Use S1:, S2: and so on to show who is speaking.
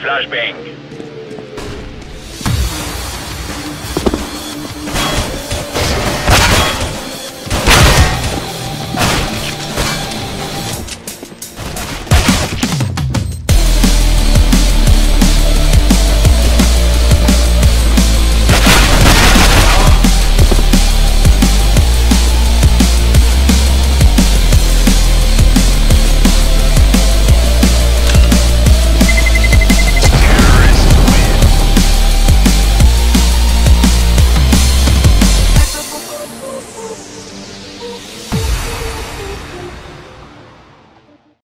S1: Flashbang.